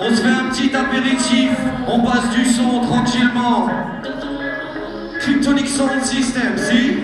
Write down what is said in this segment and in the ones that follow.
on se fait un petit apéritif, on passe du son tranquillement. Kryptonic Sound System, si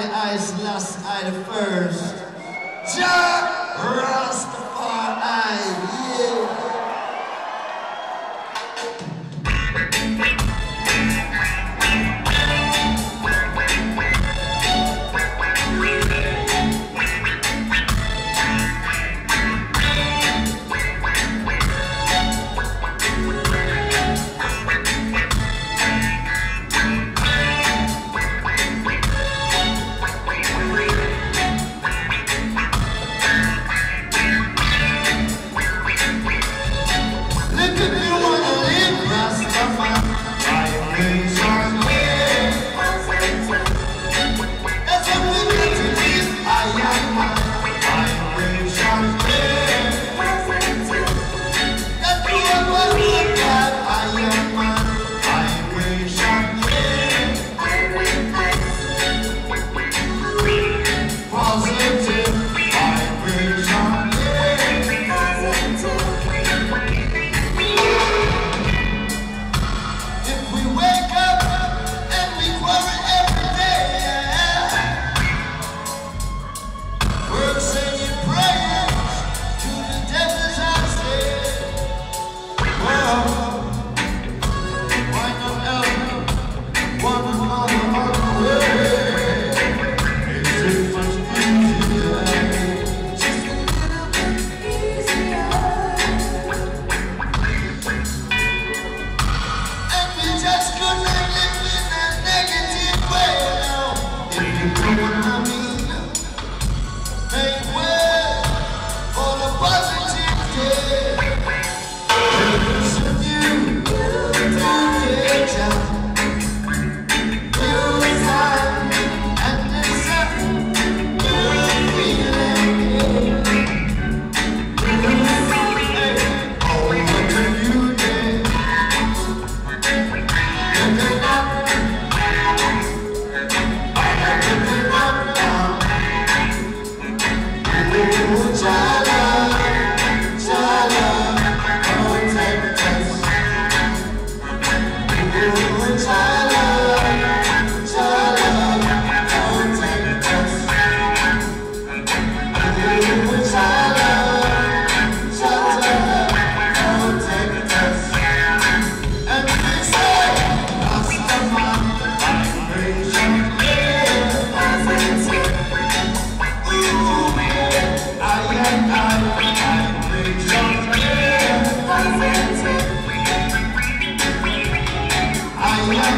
Smiley Eyes, Last Eye the First. Joe!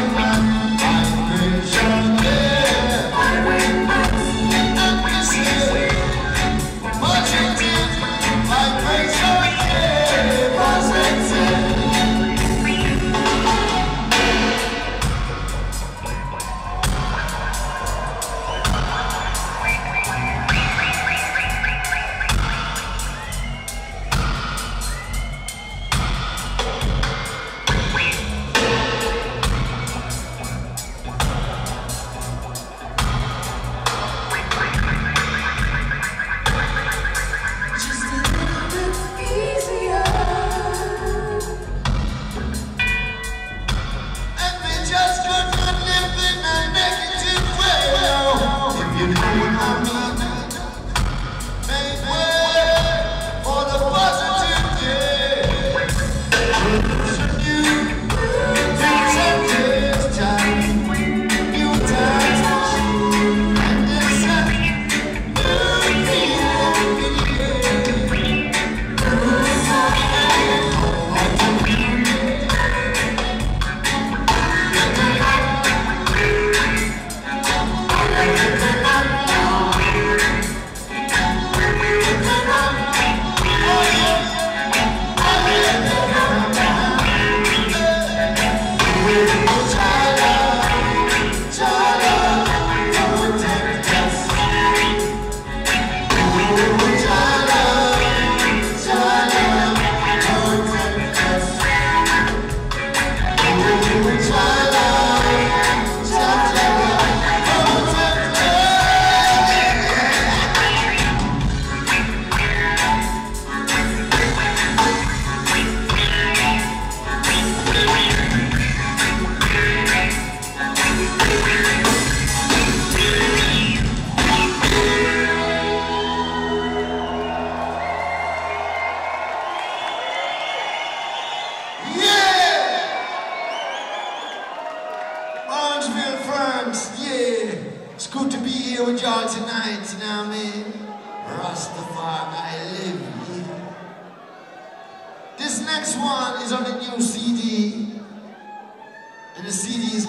my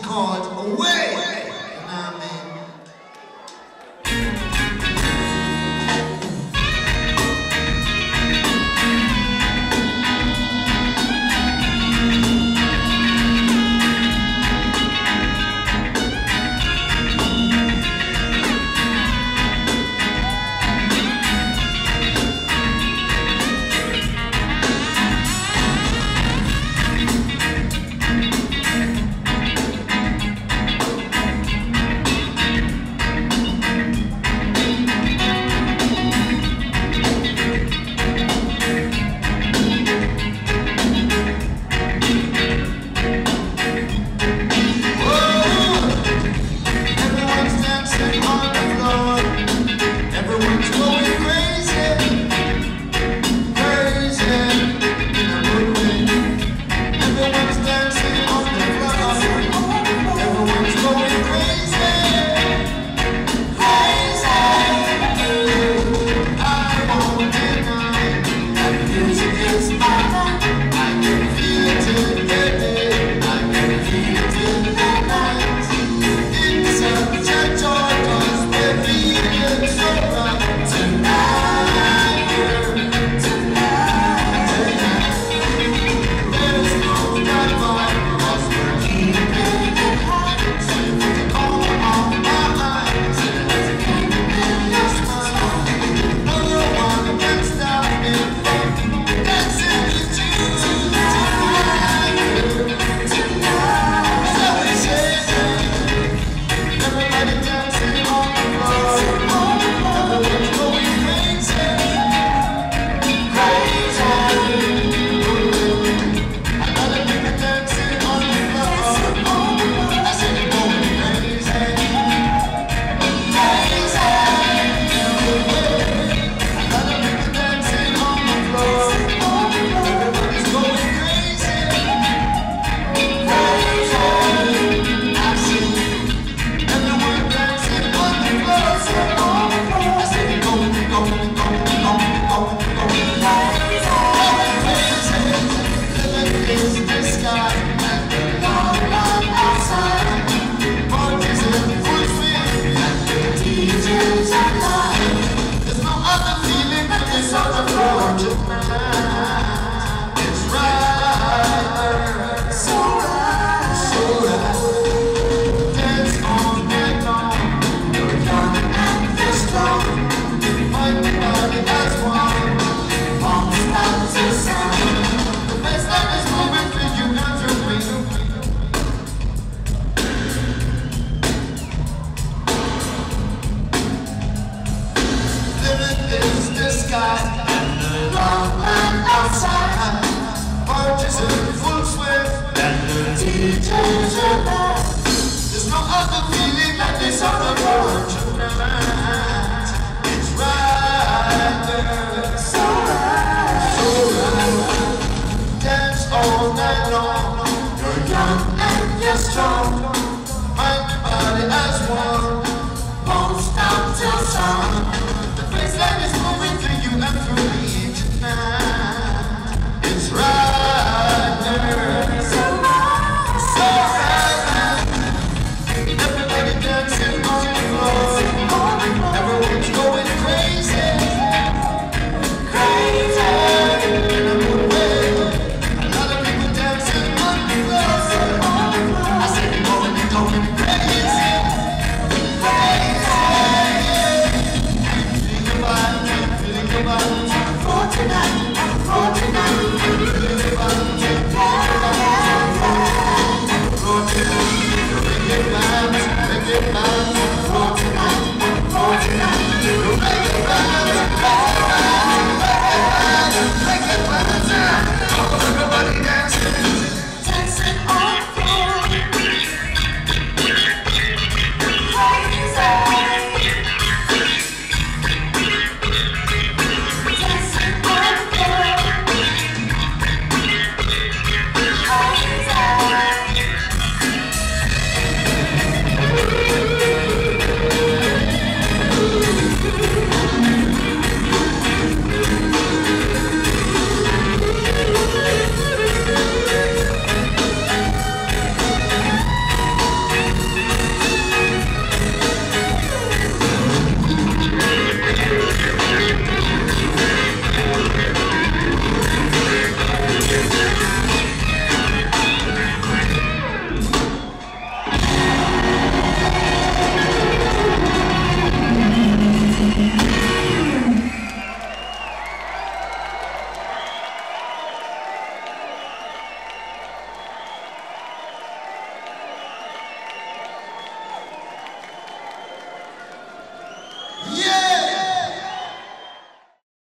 called Away. Amen. There's no other feeling this It's right So right. Dance all night long. You're young and you're strong.